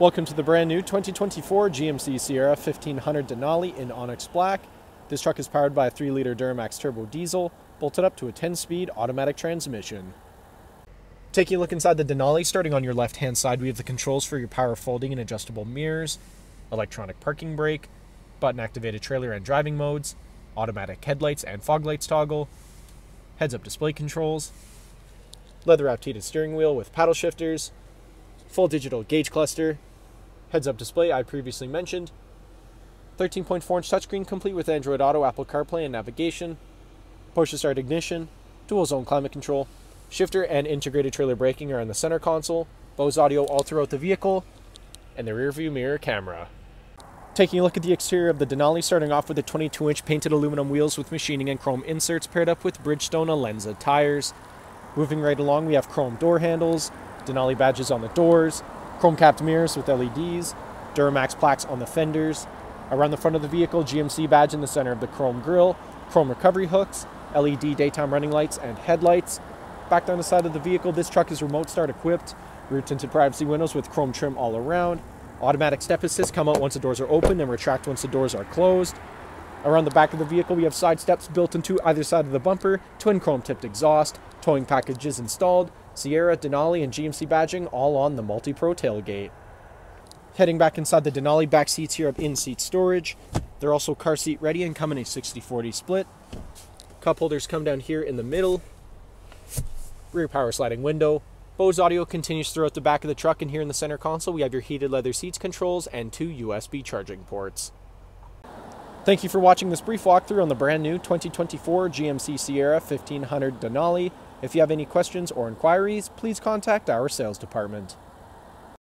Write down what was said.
Welcome to the brand new 2024 GMC Sierra 1500 Denali in Onyx Black. This truck is powered by a 3 liter Duramax turbo diesel, bolted up to a 10 speed automatic transmission. Taking a look inside the Denali, starting on your left hand side, we have the controls for your power folding and adjustable mirrors, electronic parking brake, button activated trailer and driving modes, automatic headlights and fog lights toggle, heads up display controls, leather wrapped heated steering wheel with paddle shifters, full digital gauge cluster, heads up display I previously mentioned, 13.4 inch touchscreen complete with Android Auto, Apple CarPlay, and navigation, push to start ignition, dual zone climate control, shifter and integrated trailer braking are in the center console, Bose audio all throughout the vehicle, and the rear view mirror camera. Taking a look at the exterior of the Denali, starting off with the 22 inch painted aluminum wheels with machining and chrome inserts paired up with Bridgestone Alenza tires. Moving right along, we have chrome door handles, Denali badges on the doors, chrome capped mirrors with LEDs, Duramax plaques on the fenders. Around the front of the vehicle, GMC badge in the center of the chrome grille, chrome recovery hooks, LED daytime running lights, and headlights. Back down the side of the vehicle, this truck is remote start equipped, rear tinted privacy windows with chrome trim all around. Automatic step assist come out once the doors are open and retract once the doors are closed. Around the back of the vehicle, we have side steps built into either side of the bumper, twin chrome tipped exhaust, towing packages installed, Sierra, Denali, and GMC badging all on the Multi-Pro tailgate. Heading back inside the Denali, back seats here have in-seat storage. They're also car seat ready and come in a 60-40 split. Cup holders come down here in the middle. Rear power sliding window. Bose audio continues throughout the back of the truck and here in the center console we have your heated leather seats controls and two USB charging ports. Thank you for watching this brief walkthrough on the brand new 2024 GMC Sierra 1500 Denali. If you have any questions or inquiries, please contact our sales department.